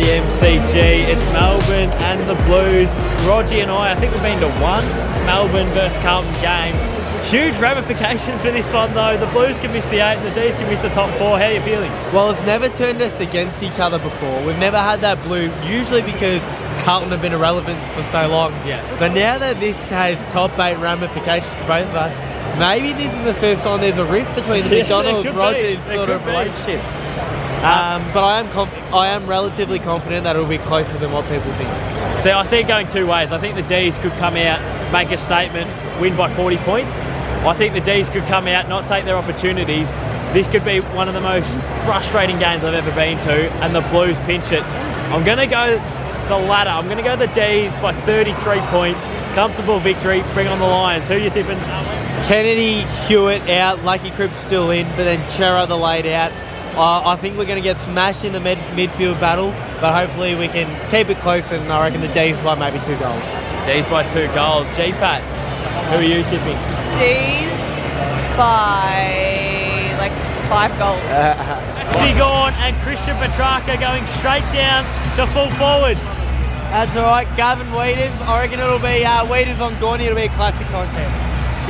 the MCG. It's Melbourne and the Blues. Roger and I, I think we've been to one Melbourne versus Carlton game. Huge ramifications for this one though. The Blues can miss the eight and the D's can miss the top four. How are you feeling? Well, it's never turned us against each other before. We've never had that blue, usually because Carlton have been irrelevant for so long. Yeah. But now that this has top eight ramifications for both of us, maybe this is the first time there's a rift between the Yeah, McDonald's. Rogers sort of be. relationship. Um, but I am conf- I am relatively confident that it'll be closer than what people think. See, I see it going two ways. I think the D's could come out, make a statement, win by 40 points. I think the D's could come out, not take their opportunities. This could be one of the most frustrating games I've ever been to, and the Blues pinch it. I'm going to go the latter. I'm going to go the D's by 33 points. Comfortable victory. Bring on the Lions. Who are you tipping? Kennedy, Hewett out, Lucky Cripps still in, but then Cerra the laid out. Uh, I think we're going to get smashed in the mid- midfield battle, but hopefully we can keep it close and I reckon the D's by maybe two goals. D's by two goals. G-Pat, who are you tipping? D's by like five goals. Sigourn and Christian Petracca going straight down to full forward. That's all right, Gavin Weeders. I reckon it'll be uh, Weeders on Gawny. It'll be a classic contest.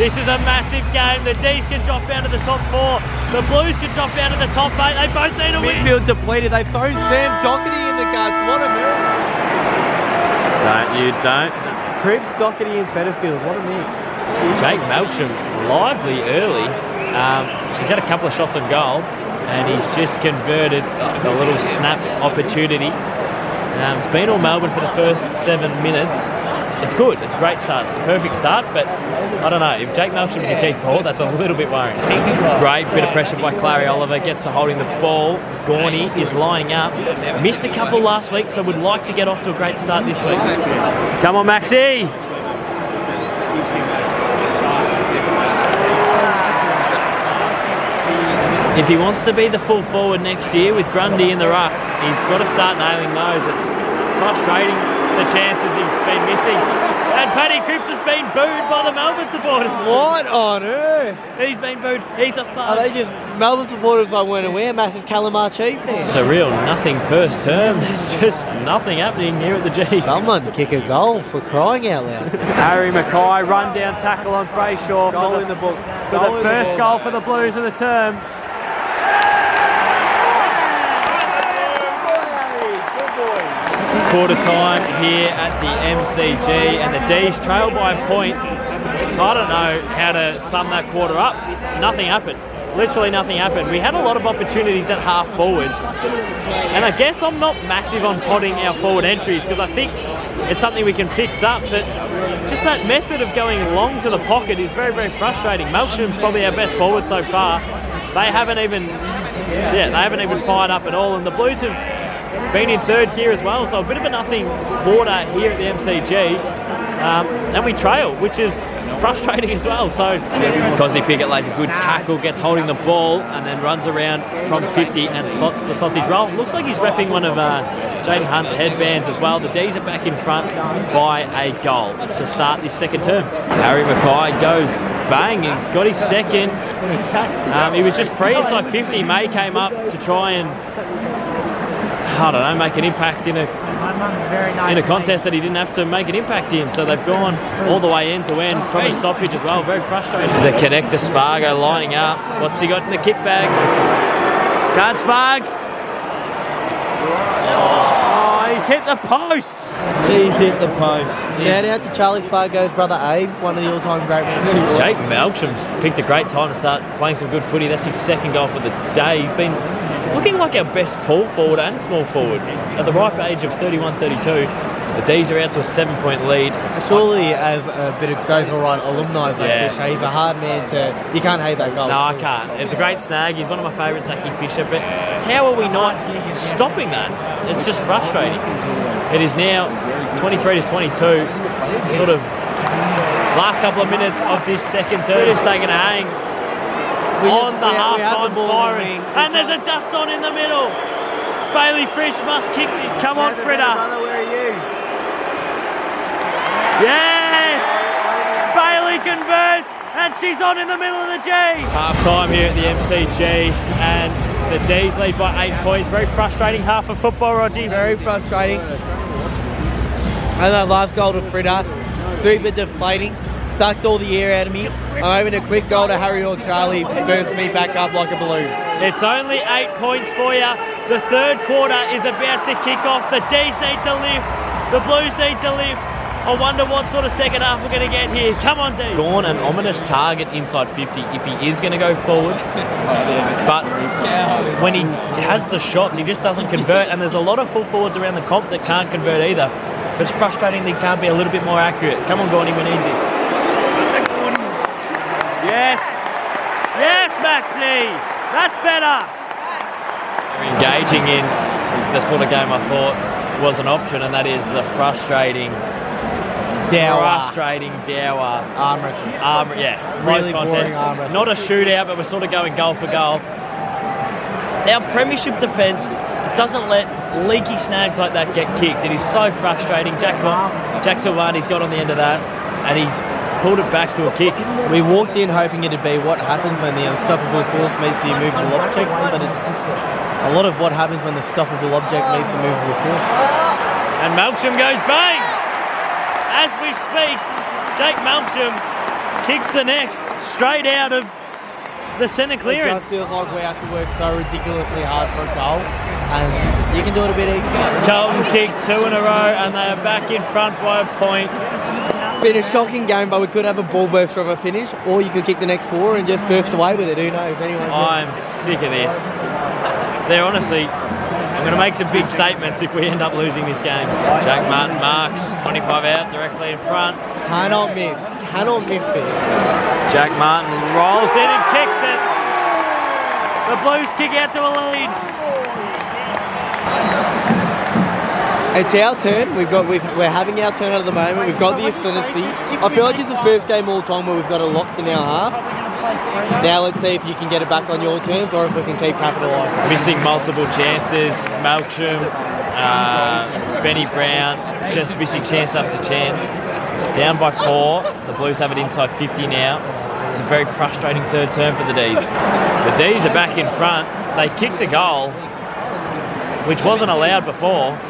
This is a massive game. The D's can drop down to the top four. The Blues can drop down to the top eight. They both need a win. Midfield depleted. They've thrown Sam Docherty in the guts. What a miracle! Don't you don't. Cripps, Docherty and centre field. What a mix. Jake Melksham, lively early. Um, he's had a couple of shots on goal, and he's just converted a little snap opportunity. Um, it's been all Melbourne for the first seven minutes. It's good. It's a great start. It's the perfect start, but I don't know. If Jake Melksham's a key forward, that's a little bit worrying. Great bit of pressure by Clarry Oliver. Gets to holding the ball. Gawny is lining up. Missed a couple last week, so would like to get off to a great start this week. Come on, Maxi. If he wants to be the full forward next year with Grundy in the ruck, he's got to start nailing those. It's frustrating the chances he's been missing. And Paddy Cripps has been booed by the Melbourne supporters. What on earth? He's been booed. He's a Are they just Melbourne supporters like weren't aware? Massive Calamar Chief It's a real nothing first term. There's just nothing happening here at the G. Someone kick a goal for crying out loud. Harry McKay run down tackle on Brayshaw Goal the, in the book. for Goal the first book. goal for the Blues of the term. Quarter time here at the MCG, and the D's trail by a point. I don't know how to sum that quarter up. Nothing happened. Literally nothing happened. We had a lot of opportunities at half forward, and I guess I'm not massive on potting our forward entries because I think it's something we can fix up. But just that method of going long to the pocket is very, very frustrating. Melksham's probably our best forward so far. They haven't even, yeah, they haven't even fired up at all, and the Blues have been in third gear as well, so a bit of a nothing quarter here at the MCG. Um, and we trail, which is frustrating as well. So Kozzy Pickett lays a good tackle, gets holding the ball, and then runs around from 50 and slots the sausage roll. Looks like he's repping one of uh, Jayden Hunt's headbands as well. The D's are back in front by a goal to start this second term. Harry McKay goes bang, he's got his second. Um, he was just free inside 50. May came up to try and I don't know, make an impact in a in a contest that he didn't have to make an impact in. So they've gone all the way end to end from a stoppage as well. Very frustrating. The connector Spargo lining up. What's he got in the kick bag? Can't Sparg. Oh, he's hit the post. He's hit the post. Shout out to Charlie Spargo's brother Abe, one of the all-time great men. Jake Melksham's picked a great time to start playing some good footy. That's his second goal for the day. He's been looking like our best tall forward and small forward. At the ripe age of 31 32, the D's are out to a seven point lead. Surely, as a bit of goes all right alumni, like Yeah. Fisher, he's a hard man to. You can't hate that goal. No, I can't. It's a great snag. He's one of my favourites, Zachy Fisher. But how are we not stopping that? It's just frustrating. It is now 23 to 22. Sort of last couple of minutes of this second turn It's taking a hang. We just- on the we have- we have halftime the ball in siren. wing. And there's a dust on in the middle. Bayley Fritsch must kick this. Come on, Fritter. Where are you? Yes! Bayley converts. and she's on in the middle of the G. Half time here at the MCG, and the D's lead by eight points. Very frustrating half of football, Roger. Very frustrating. And that last goal to Fritter, super deflating. Sucked all the air out of me. I'm having a quick goal to Harry or Charlie, burst me back up like a balloon. It's only eight points for you. The third quarter is about to kick off. The D's need to lift. The Blues need to lift. I wonder what sort of second half we're going to get here. Come on, D. Gone an ominous target inside 50 if he is going to go forward. But when he has the shots, he just doesn't convert. And there's a lot of full forwards around the comp that can't convert either. But it's frustrating they can't be a little bit more accurate. Come on, Gordy, we need this. Yes. Yes, Maxie. That's better. We're engaging in the sort of game I thought was an option, and that is the frustrating Dower. frustrating dower Arm wrestling. arm, yeah, close Really contest. Not a shootout, but we're sort of going goal for goal. Our premiership defence doesn't let leaky snags like that get kicked. It is so frustrating. Jack Jack Silvagni's got on the end of that, and he's pulled it back to a kick. We walked in hoping it'd be what happens when the unstoppable force meets the immovable object, but it's a lot of what happens when the stoppable object meets the immovable force. And Melksham goes bang! As we speak, Jake Melksham kicks the next straight out of the centre clearance. It feels like we have to work so ridiculously hard for a goal, and you can do it a bit easier. Carlton kick two in a row, and they are back in front by a point. Been a shocking game, but we could have a ball burst of a finish, or you could kick the next four and just burst away with it. Who knows? Anyway, I'm sick of this. They're honestly, I'm going to make some big statements if we end up losing this game. Jack Martin marks, 25 out, directly in front. cannot miss, cannot miss this. Jack Martin rolls in and kicks it. The Blues kick out to a lead. It's our turn. We've got we've, we're having our turn at the moment. We've got the ascendancy. I feel like it's the first game all time where we've got it locked in our half. Now let's see if you can get it back on your terms or if we can keep capitalising. Missing multiple chances. Melksham, uh, Benny Brown, just missing chance after chance. Down by four. The Blues have it inside 50 now. It's a very frustrating third term for the D's. The D's are back in front. They kicked a goal, which wasn't allowed before.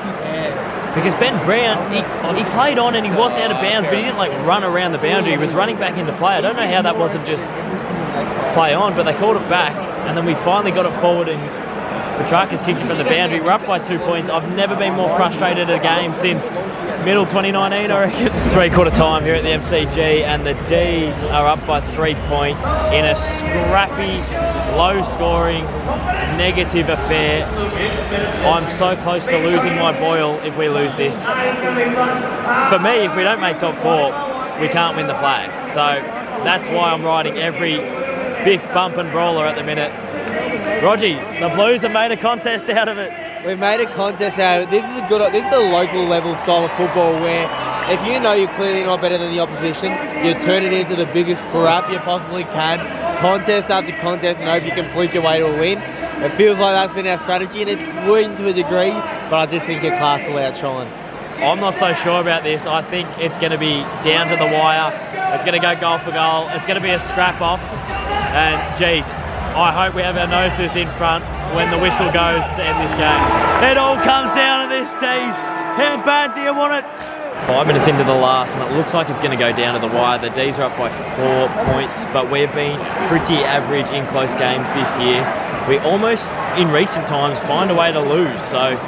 Because Ben Brown, he, he played on and he was out of bounds, but he didn't like run around the boundary. He was running back into play. I don't know how that wasn't just play on, but they called it back, and then we finally got it forward and Petracca's kicked from the boundary. We're up by two points. I've never been more frustrated at a game since middle 2019, I reckon. Three quarter time here at the MCG, and the D's are up by three points in a scrappy, low scoring, negative affair. I'm so close to losing my boil if we lose this. For me, if we don't make top four, we can't win the flag. So that's why I'm riding every biff, bump, and brawler at the minute. Rogie, the Blues have made a contest out of it. We've made a contest out of it. This is a good. This is a local level style of football where if you know you're clearly not better than the opposition, you turn it into the biggest crap you possibly can. Contest after contest, and hope you can flick your way to a win. It feels like that's been our strategy, and it's working to a degree. But I just think your class will outshine. I'm not so sure about this. I think it's going to be down to the wire. It's going to go goal for goal. It's going to be a scrap off. And geez, I hope we have our noses in front when the whistle goes to end this game. It all comes down to this, D's. How bad do you want it? Five minutes into the last, and it looks like it's going to go down to the wire. The D's are up by four points, but we've been pretty average in close games this year. We almost, in recent times, find a way to lose. So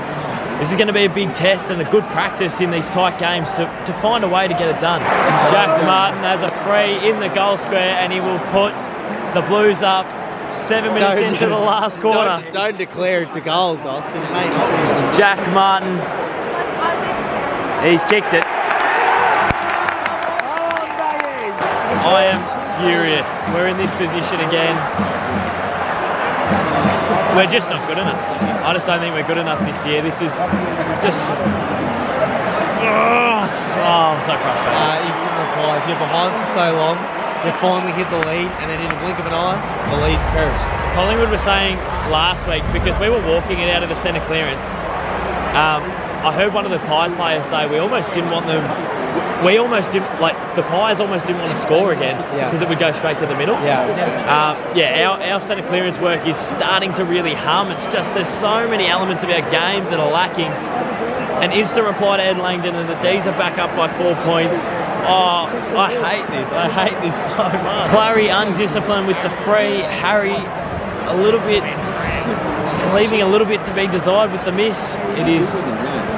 this is going to be a big test and a good practice in these tight games to, to find a way to get it done. Jack Martin has a free in the goal square, and he will put the Blues up seven minutes Don't- into the last quarter. Don't, don't declare it's a goal, Dots. It may not be. Jack Martin. He's kicked it. I am furious. We're in this position again. We're just not good enough. I just don't think we're good enough this year. This is just. Oh, I'm so frustrated. Uh, instant replies. You're behind for so long. You finally hit the lead, and then in a blink of an eye, the lead's perished. Collingwood were saying last week because we were walking it out of the centre clearance. Um, I heard one of the Pies players say we almost didn't want them we almost didn't like the Pies almost didn't want to score again Yeah. because it would go straight to the middle. Yeah. Um, yeah, our, our centre clearance work is starting to really hum. It's just there's so many elements of our game that are lacking. An instant reply to Ed Langdon, and the D's are back up by four points. Oh, I hate this. I hate this so much. Clarry undisciplined with the free. Harry a little bit leaving a little bit to be desired with the miss. It is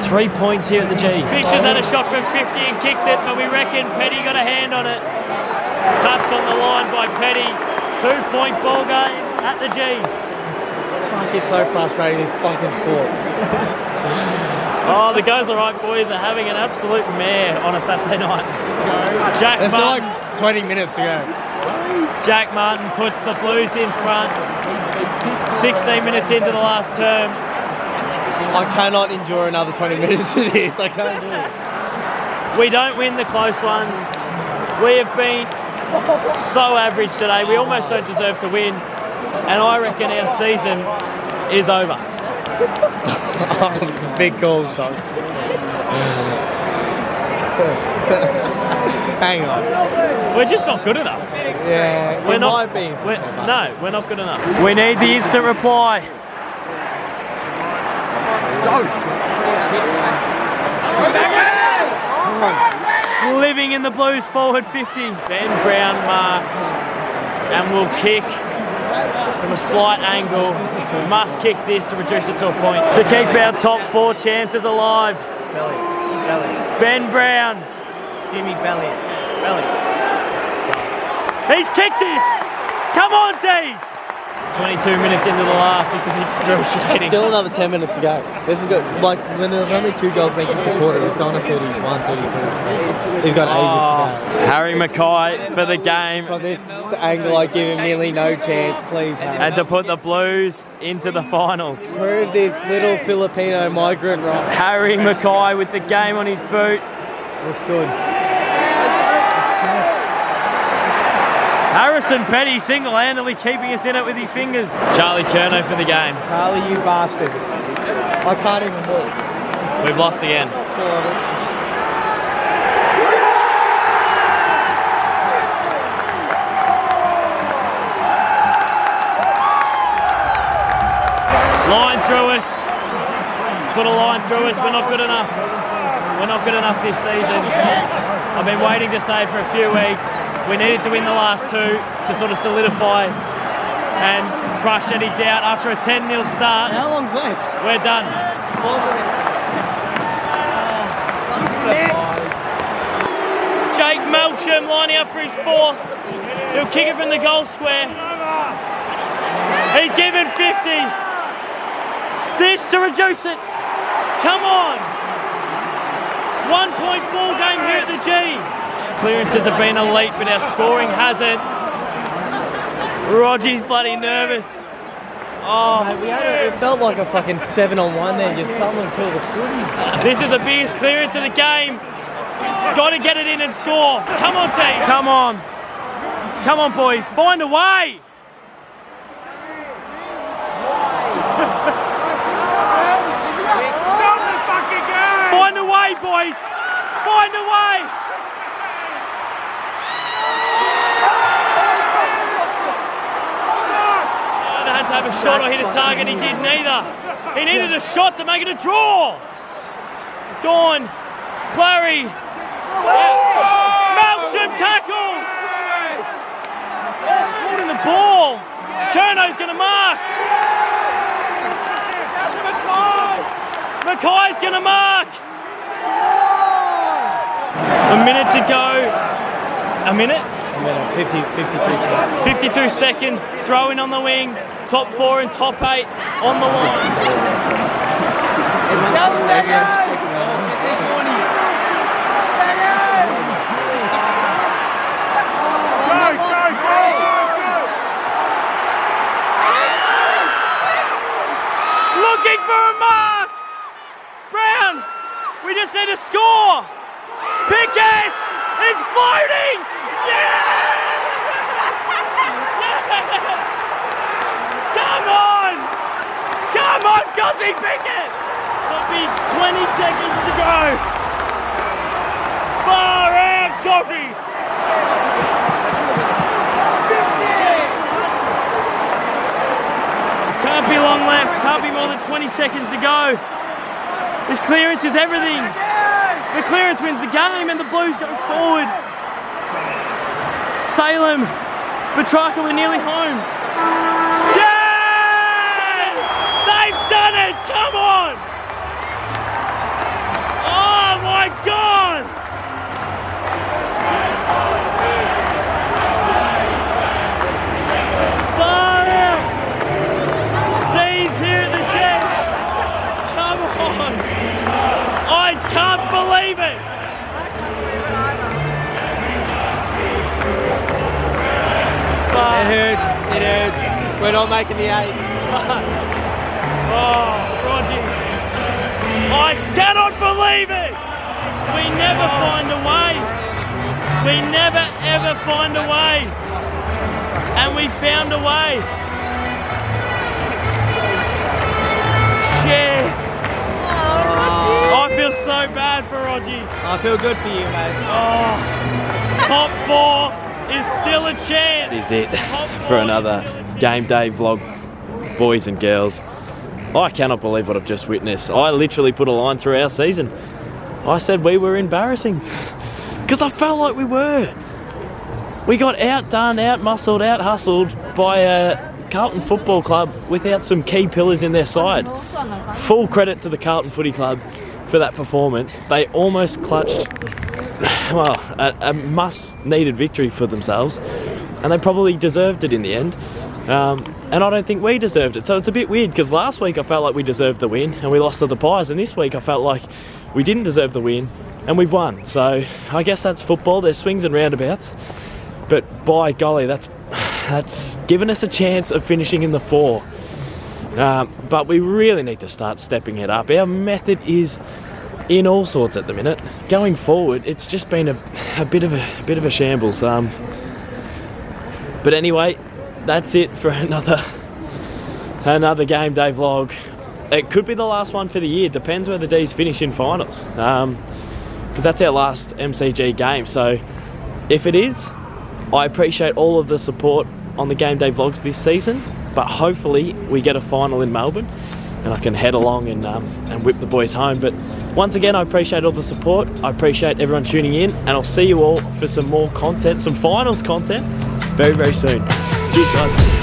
three points here at the G. Fisher's had a shot from 50 and kicked it, but we reckon Petty got a hand on it. Touched on the line by Petty. Two point ball game at the G. Fuck, it's so frustrating, this fucking sport. Oh, the Goes Alright boys are having an absolute mare on a Saturday night. Jack There's still like 20 minutes to go. Jack Martin puts the Blues in front. 16 minutes into the last term. I cannot endure another 20 minutes of this. I can't do it. We don't win the close ones. We have been so average today. We almost don't deserve to win. And I reckon our season is over. It's a big dog. Hang on. We're just not good enough. Yeah, We're not. might be. we're- no, we're not good enough. We need the instant reply. It's living in the Blues forward 50. Ben Brown marks and will kick from a slight angle. We must kick this to reduce it to a point. To keep our top four chances alive. Belly. Belly. Ben Brown. Jimmy Belly. Belly. He's kicked it! Come on, Dave! 22 minutes into the last. This is excruciating. Still another 10 minutes to go. This is good. Like, when there was only two goals making the quarter, it was gone to 31, 32. He's got ages to go. Oh, Harry McKay for the game For this angle, I give him nearly no chance. Please, Harry. and to put the Blues into the finals. prove this little Filipino migrant right. Harry McKay with the game on his boot. Looks good. Harrison Petty single-handedly keeping us in it with his fingers. Charlie Curnow for the game. Charlie, you bastard. I can't even move. We've lost again. Line through us. Put a line through us. We're not good enough. We're not good enough this season. I've been waiting to say for a few weeks. We needed to win the last two to sort of solidify and crush any doubt. After a 10 0 start, How long's left? we're done. Jake Melksham lining up for his fourth. He'll kick it from the goal square. He's given 50. This to reduce it. Come on. One point ball game here at the G. Clearances have been elite, but our scoring hasn't. Roger's bloody nervous. Oh, We had a, it felt like a fucking seven on one there. Just someone killed the footy. This is the biggest clearance of the game. Got to get it in and score. Come on, team. Come on. Come on, boys. Find a way. Find a way, boys. Find a way. To have a shot or hit a target. He did neither. He needed a shot to make it a draw. Dawn, Clarry, Melksham tackle. Holding the ball. Curnow's going to mark. McKay's going to mark. A minute to go. A minute? A minute, 50, 52. 52 seconds. Throwing on the wing. Top four and top eight on the line. Looking for a mark. Brown. We just need a score. Pickett. It's floating. Yeah! Come on! Come on, Kozzy Pickett! There'll be 20 seconds to go. Far out, Gotti! Can't be long left, can't be more than 20 seconds to go. This clearance is everything. The clearance wins the game and the Blues go forward. Salem, Petracca were nearly home. Done it! Come on! Oh my God! Out! Scenes here the! Come on! I can't believe it! It hurts. It hurts. We're not making the eight. Oh, Roger. I cannot believe it! We never find a way. We never ever find a way. And we found a way. Shit. Oh, I feel so bad for Roger. I feel good for you, mate. Oh, top four is still a chance. is it Top for another is still a chance. game day vlog, boys and girls. I cannot believe what I've just witnessed. I literally put a line through our season. I said we were embarrassing because I felt like we were. We got outdone, out muscled, out hustled by a Carlton Football Club without some key pillars in their side. Full credit to the Carlton Footy Club for that performance. They almost clutched, well, a, a must needed victory for themselves, and they probably deserved it in the end. Um, and I don't think we deserved it. So it's a bit weird because last week I felt like we deserved the win and we lost to the Pies, and this week I felt like we didn't deserve the win and we've won. So I guess that's football. There's swings and roundabouts, but by golly, that's that's given us a chance of finishing in the four. Um, but we really need to start stepping it up. Our method is in all sorts at the minute. Going forward, it's just been a, a bit of a, a bit of a shambles. Um, but anyway, that's it for another another game day vlog. It could be the last one for the year. Depends where the D's finish in finals, because that's our last MCG game. So if it is, I appreciate all of the support on the game day vlogs this season. But hopefully we get a final in Melbourne, and I can head along and um, and whip the boys home. But once again, I appreciate all the support. I appreciate everyone tuning in, and I'll see you all for some more content, some finals content, very very soon. Guys.